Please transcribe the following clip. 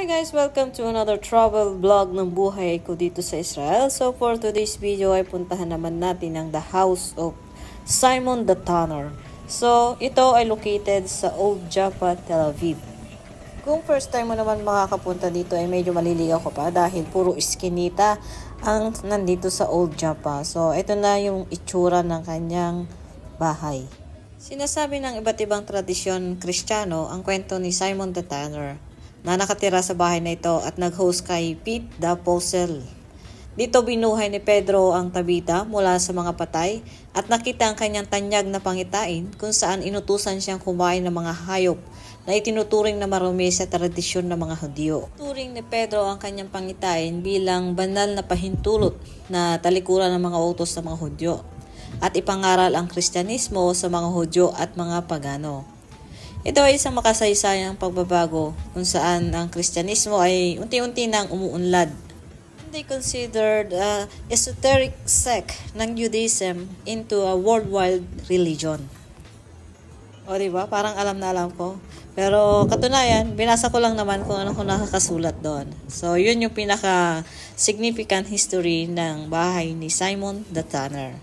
Hi guys! Welcome to another travel vlog ng buhay ko dito sa Israel. So for today's video ay puntahan naman natin ang The House of Simon the Tanner. So ito ay located sa Old Jaffa, Tel Aviv. Kung first time mo naman makakapunta dito ay medyo maliligaw ka pa dahil puro iskinita ang nandito sa Old Jaffa. So ito na yung itsura ng kanyang bahay. Sinasabi ng iba't ibang tradisyon kristyano ang kwento ni Simon the Tanner na nakatira sa bahay na ito at nag-host kay Pete the Apostle. Dito binuhay ni Pedro ang tabita mula sa mga patay at nakita ang kanyang tanyag na pangitain kung saan inutusan siyang kumain ng mga hayop na itinuturing na marumi sa tradisyon ng mga Hudyo. Turing ni Pedro ang kanyang pangitain bilang banal na pahintulot na talikuran ng mga utos ng mga Hudyo at ipangaral ang Kristyanismo sa mga Hudyo at mga Pagano. Ito ay isang makasaysayang pagbabago kung saan ang Kristyanismo ay unti-unti nang umuunlad. They considered a esoteric sect ng Judaism into a worldwide religion. O di ba? Parang alam na alam ko. Pero katunayan, binasa ko lang naman kung ano kung nakakasulat doon. So, yun yung pinaka significant history ng bahay ni Simon the Tanner.